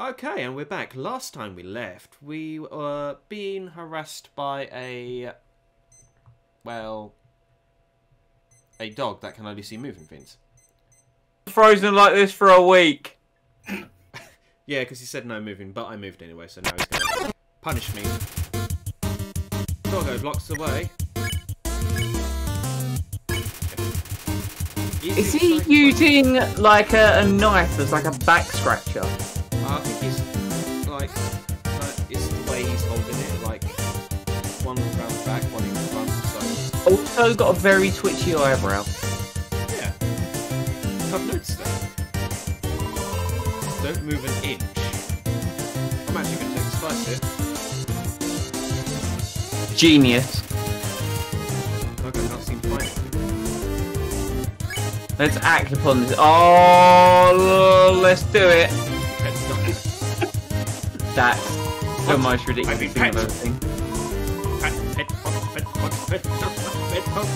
Okay, and we're back. Last time we left, we uh, were being harassed by a. Well. A dog that can only see moving things. Frozen like this for a week. Yeah, because he said no moving, but I moved anyway, so now he's going to punish me. Doggo blocks the way. Is he using like a, a knife as like a back scratcher? I think he's like, uh, it's the way he's holding it, like one round back, one in front. So Also got a very twitchy eyebrow. yeah, I've noticed that. Don't move an inch. I'm actually going to take a slice here. Genius. Okay, can't seem to. Let's act upon this. Oh, let's do it. That's the What? most ridiculous thing pet. ever seen. Pet, pet, pet, pet, pet, pet, pet,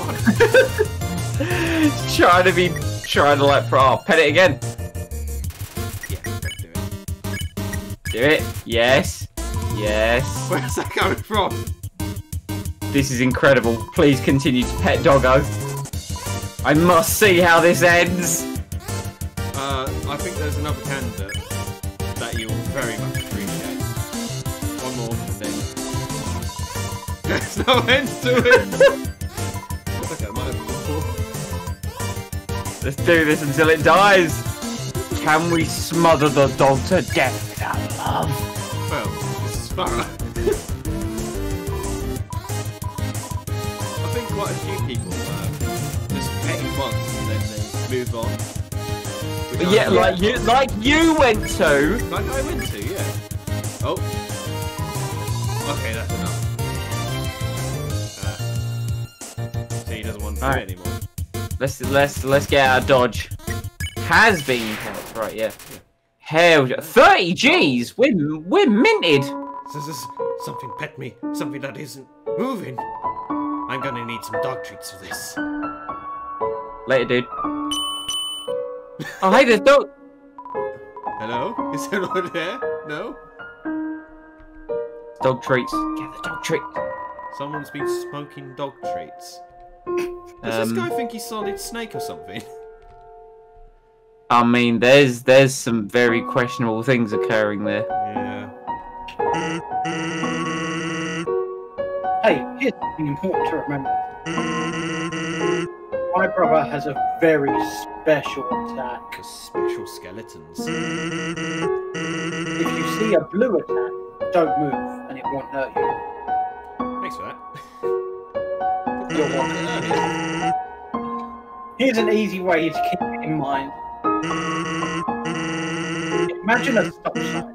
pet. trying to be, trying to like, oh, pet it again. Yeah, do it. Do it. Yes. Yes. Where's that coming from? This is incredible. Please continue to pet doggo. I must see how this ends. Uh, I think there's another candidate that you will very much There's no end to it! okay, I might have before. Let's do this until it dies. Can we smother the dog to death without love? Well, this is thorough. I think quite a few people uh, just pet it once and then they move on. Yeah, like you, like you went to. Like I went to, yeah. Oh. So he doesn't want to do Alright. it anymore. Let's let's let's get out of dodge. Has been pet, right? Yeah. Hell, thirty G's. We're we're minted. This is something pet me, something that isn't moving. I'm gonna need some dog treats for this. Later, dude. Oh, hey, there's dog. Hello? Is anyone there? No? Dog treats. Get the dog treat. Someone's been smoking dog treats. Does this Um, guy think he's Solid Snake or something? I mean, there's there's some very questionable things occurring there. Yeah. Hey, here's something important to remember. My brother has a very special attack. The special skeletons. If you see a blue attack, don't move and it won't hurt you. Thanks for that. You're welcome. Here's an easy way to keep it in mind. Imagine a stop sign.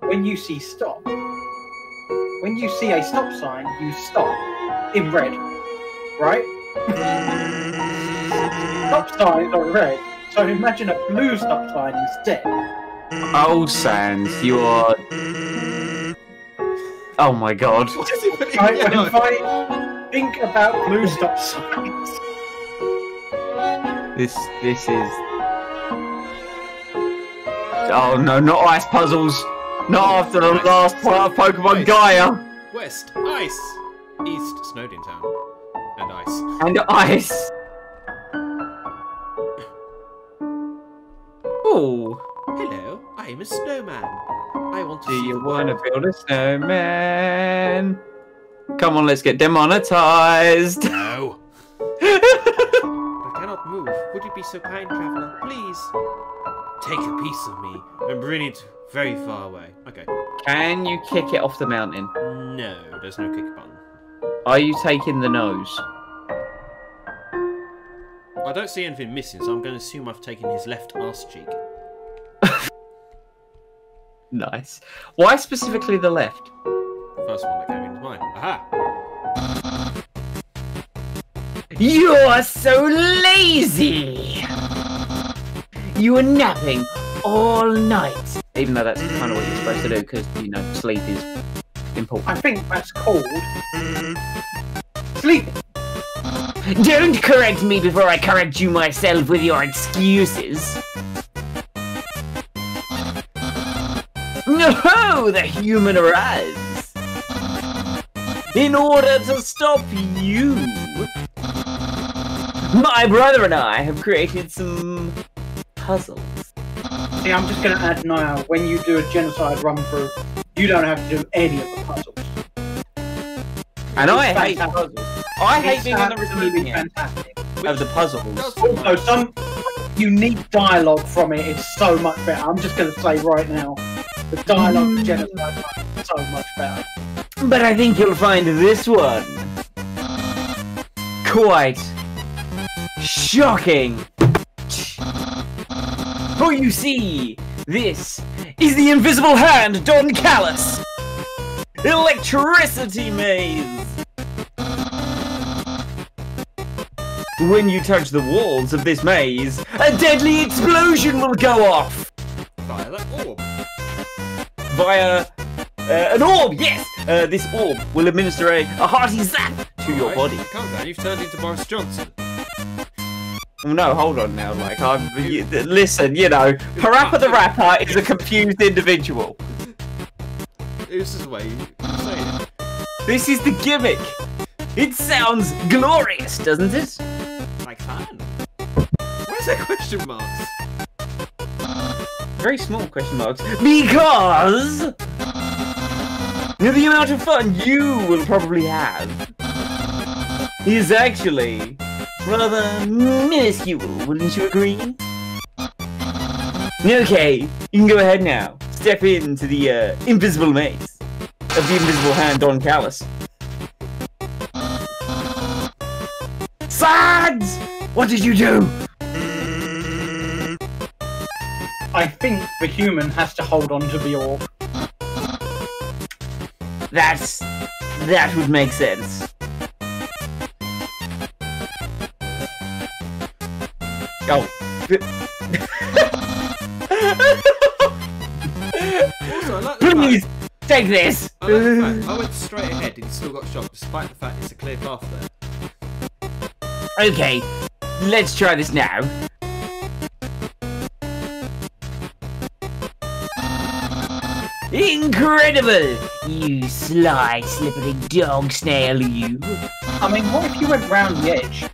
When you see stop, when you see a stop sign, you stop in red, right? stop signs are red, so imagine a blue stop sign instead. Oh, Sans, you are. Oh my god. What is he putting I, I think about blue stop signs, This this is. Oh no, not ice puzzles. Not after the last part of Pokemon Gaia West, ice. East, Snowdin Town. And ice. and ice. Oh, Hello, I'm a snowman. I want to do see you the want to world. build a snowman? Come on, let's get demonetized. No. I cannot move. Would you be so kind, traveler? Please. Take a piece of me and bring it very far away. Okay. Can you kick it off the mountain? No, there's no kick button. Are you taking the nose? I don't see anything missing, so I'm going to assume I've taken his left arse cheek. Nice. Why specifically the left? First one that came into mind. Aha! You're so lazy! You were napping all night. Even though that's kind of what you're supposed to do, because, you know, sleep is important. I think that's called sleep. Don't correct me before I correct you myself with your excuses. No! the human arrives. In order to stop you, my brother and I have created some puzzles. See, I'm just going to add now, when you do a genocide run through, you don't have to do any of the puzzles. And I It's hate puzzles. I hate It's being on the receiving end fantastic. of the puzzles. Also, some unique dialogue from it is so much better. I'm just going to say right now, the dialogue Mm. for genocide is so much better. But I think you'll find this one quite shocking. For you see, this is the invisible hand Don Callis. Electricity maze. When you touch the walls of this maze, a deadly explosion will go off Via that orb. via uh, an orb. Yes, uh, this orb will administer a, a hearty zap to your Right, body. Calm down, you've turned into Boris Johnson. Oh, No, hold on now. Like, I'm. You, listen, you know, Parappa the Rapper is a confused individual. This is the way you say it. This is the gimmick. It sounds glorious, doesn't it? Like fan. Where's that question marks? Very small question marks. Because the amount of fun you will probably have is actually rather minuscule, wouldn't you agree? Okay, you can go ahead now. Step into the uh, invisible maze of the invisible hand on Callis. Sans! What did you do? I think the human has to hold on to the orb. That's that would make sense. Oh. Also, I like the Please take this. I, like I went straight ahead and still got shot despite the fact it's a clear path there. Okay, let's try this now. Incredible! You sly, slippery dog snail, you. I mean, what if you went round the edge?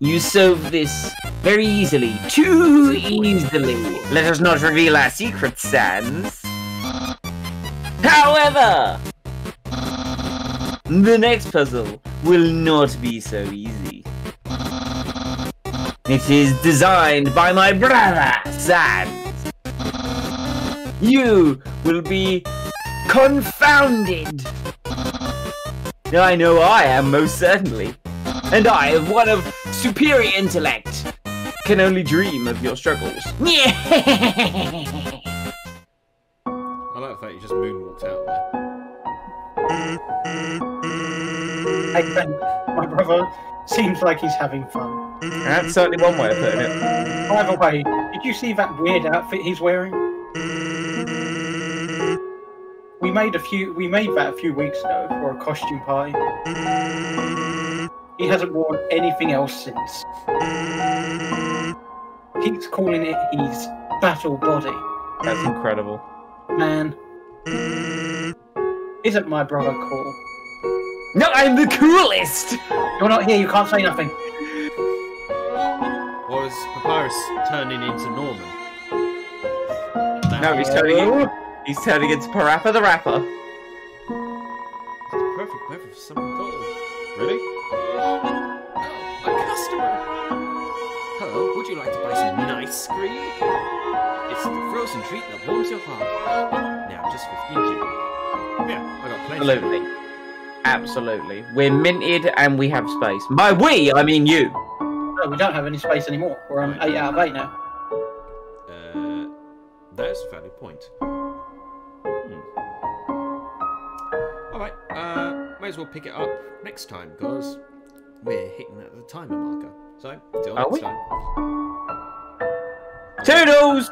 You solved this very easily. Too easily. Let us not reveal our secret, Sans. However, the next puzzle will not be so easy. It is designed by my brother, Sans. You will be confounded. I know I am, most certainly. And I, of one of superior intellect, can only dream of your struggles. I like the fact you just moonwalked out there. Hey, Ben, my brother seems like he's having fun. That's certainly one way of putting it. By the way, did you see that weird outfit he's wearing? We made a few. We made that a few weeks ago for a costume party. He hasn't worn anything else since. Keeps calling it his battle body. That's incredible. Man, isn't my brother cool? No, I'm the coolest. You're not here. You can't say nothing. Or is Papyrus turning into Norman? No, he's turning it. He's turning into Parappa the Rapper. It's the perfect weather for something cold. Really? Oh, a customer! Hello, would you like to buy some nice cream? It's the frozen treat that warms your heart. Now, just 15 G. Yeah, I got plenty. Absolutely. Absolutely. We're minted and we have space. By we, I mean you. No, we don't have any space anymore. We're on eight out of eight now. Uh, that is a valid point. May as well pick it up next time because we're hitting the timer marker. So, until next we? time. Toodles!